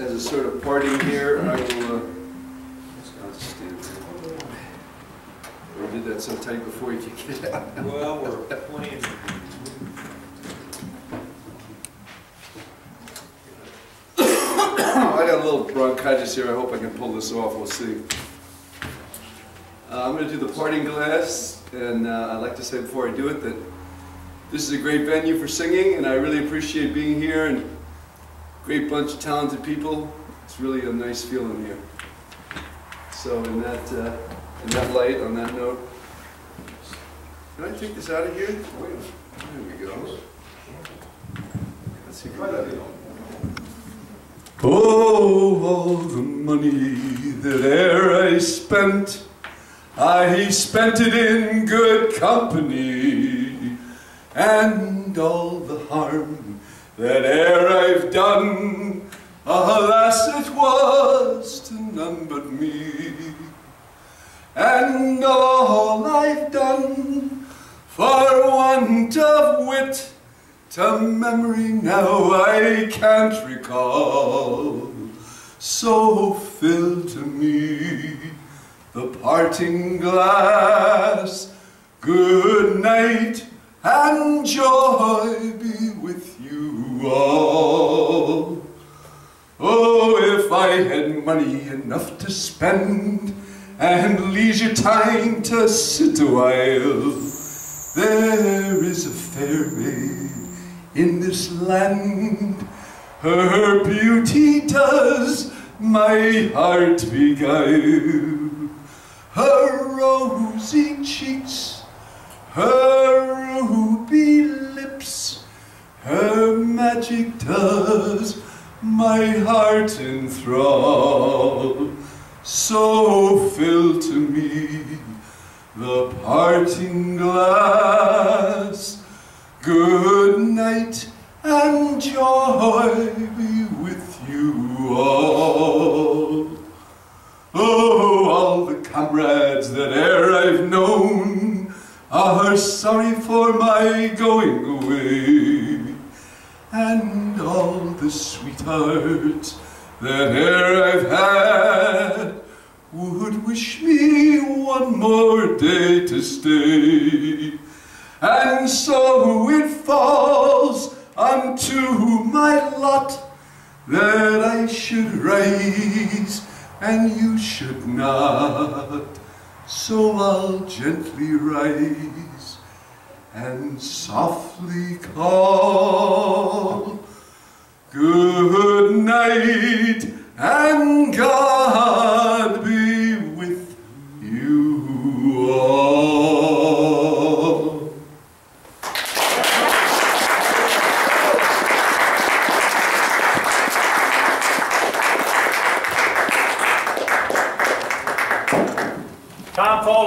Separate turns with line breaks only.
as a sort of parting here, I will, uh, I'll just stand there. We did that so tight before you could get out.
Well, we're playing.
I got a little bronchitis here, I hope I can pull this off, we'll see. Uh, I'm gonna do the parting glass, and uh, I'd like to say before I do it that this is a great venue for singing, and I really appreciate being here, and great bunch of talented people. It's really a nice feeling here. So in that, uh, in that light, on that note, can I take this out of here? There we go. Let's see if we got it. Oh, all the money that e'er I spent, I spent it in good company, and all the harm that e'er I've done, alas, it was to none but me. And all I've done for want of wit to memory now I can't recall. So fill to me the parting glass. Good night and joy be with you all. Oh, if I had money enough to spend and leisure time to sit a while, there is a fair maid in this land. Her beauty does my heart beguile. Her rosy cheeks, her ruby magic does my heart enthrall. So fill to me the parting glass. Good night and joy be with you all. Oh, all the comrades that e'er I've known are sorry for my going away. And all the sweethearts that e'er I've had would wish me one more day to stay. And so it falls unto my lot that I should rise and you should not. So I'll gently rise and softly call.
Foley.